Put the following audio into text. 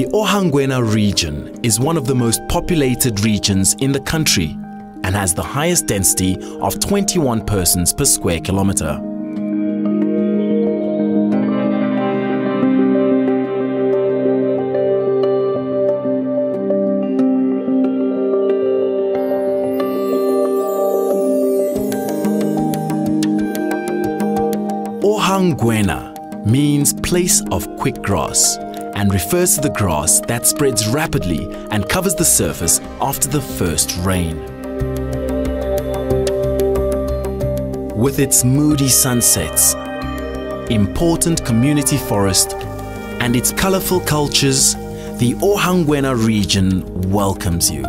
Ohangwena region is one of the most populated regions in the country and has the highest density of 21 persons per square kilometer. Ohangwena means place of quick grass and refers to the grass that spreads rapidly and covers the surface after the first rain. With its moody sunsets, important community forest and its colorful cultures, the Ohangwena region welcomes you.